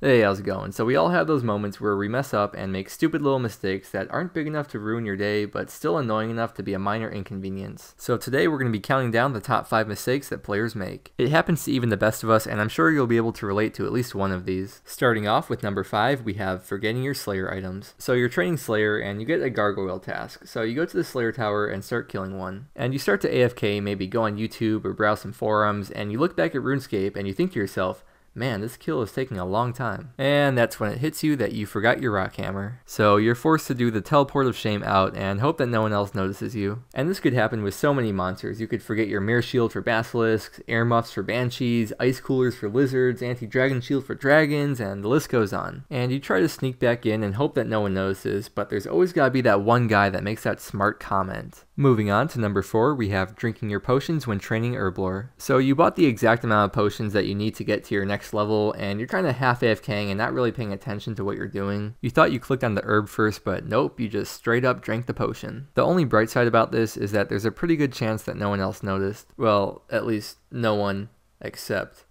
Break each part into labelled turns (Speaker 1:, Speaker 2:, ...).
Speaker 1: Hey, how's it going? So we all have those moments where we mess up and make stupid little mistakes that aren't big enough to ruin your day, but still annoying enough to be a minor inconvenience. So today we're going to be counting down the top 5 mistakes that players make. It happens to even the best of us, and I'm sure you'll be able to relate to at least one of these. Starting off with number 5, we have forgetting your Slayer items. So you're training Slayer and you get a gargoyle task. So you go to the Slayer tower and start killing one. And you start to AFK, maybe go on YouTube or browse some forums, and you look back at RuneScape and you think to yourself, man, this kill is taking a long time. And that's when it hits you that you forgot your rock hammer. So you're forced to do the teleport of shame out and hope that no one else notices you. And this could happen with so many monsters. You could forget your mirror shield for basilisks, earmuffs for banshees, ice coolers for lizards, anti-dragon shield for dragons, and the list goes on. And you try to sneak back in and hope that no one notices, but there's always gotta be that one guy that makes that smart comment. Moving on to number 4, we have drinking your potions when training Herblore. So you bought the exact amount of potions that you need to get to your next level, and you're kind of half AFKing and not really paying attention to what you're doing. You thought you clicked on the herb first, but nope, you just straight up drank the potion. The only bright side about this is that there's a pretty good chance that no one else noticed. Well, at least no one except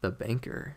Speaker 1: the banker.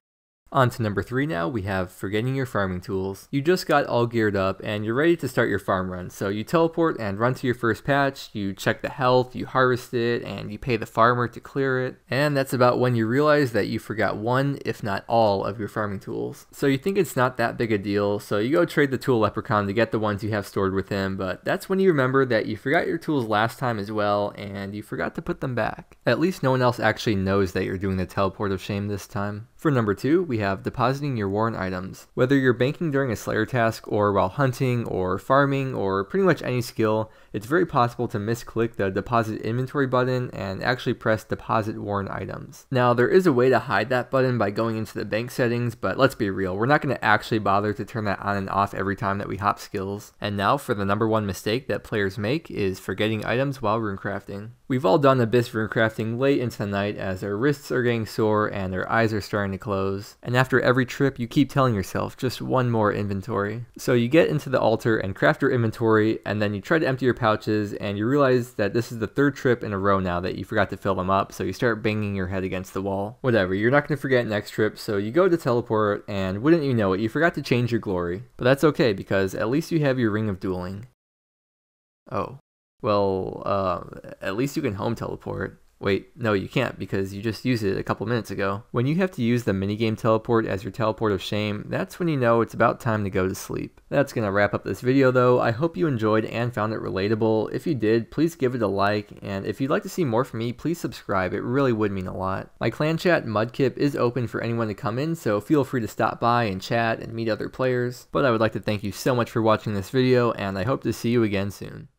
Speaker 1: On to number 3 now, we have forgetting your farming tools. You just got all geared up and you're ready to start your farm run. So you teleport and run to your first patch, you check the health, you harvest it, and you pay the farmer to clear it. And that's about when you realize that you forgot one, if not all, of your farming tools. So you think it's not that big a deal, so you go trade the tool leprechaun to get the ones you have stored with him, but that's when you remember that you forgot your tools last time as well, and you forgot to put them back. At least no one else actually knows that you're doing the teleport of shame this time. For number two, we have depositing your worn items. Whether you're banking during a Slayer task or while hunting or farming or pretty much any skill, it's very possible to misclick the deposit inventory button and actually press deposit worn items. Now there is a way to hide that button by going into the bank settings, but let's be real, we're not going to actually bother to turn that on and off every time that we hop skills. And now for the number one mistake that players make is forgetting items while runecrafting. We've all done Abyss runecrafting late into the night as our wrists are getting sore and our eyes are starting close. And after every trip, you keep telling yourself just one more inventory. So you get into the altar and craft your inventory, and then you try to empty your pouches, and you realize that this is the third trip in a row now that you forgot to fill them up, so you start banging your head against the wall. Whatever, you're not going to forget next trip, so you go to teleport, and wouldn't you know it, you forgot to change your glory. But that's okay, because at least you have your Ring of Dueling. Oh. Well, uh, at least you can home teleport. Wait, no, you can't because you just used it a couple minutes ago. When you have to use the minigame teleport as your teleport of shame, that's when you know it's about time to go to sleep. That's gonna wrap up this video though. I hope you enjoyed and found it relatable. If you did, please give it a like, and if you'd like to see more from me, please subscribe. It really would mean a lot. My clan chat, Mudkip, is open for anyone to come in, so feel free to stop by and chat and meet other players. But I would like to thank you so much for watching this video, and I hope to see you again soon.